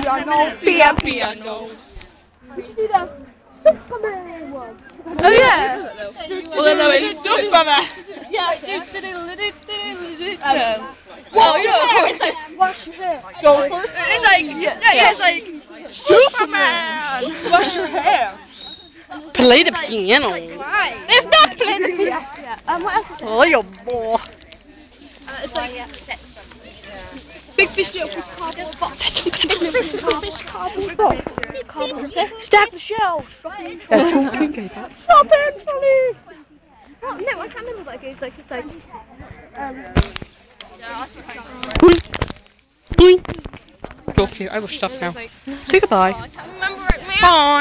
Piano, piano, piano. We should do the Superman one. Oh yeah. Well, no, it's Superman. Yeah. Well, you know, it's like, Wash your hair. go first. It's like, yeah, yeah, it's like, Superman. Wash your hair. Play the piano. It's not playing the piano. Yeah. Um, what else is there? Oh, your boy. Uh, it's like big Big fish, cardboard box. Stack the about Stop it, Polly! Oh, no, I can't remember what it like. It's like, um. Okay, I will stop now. Say goodbye. Bye.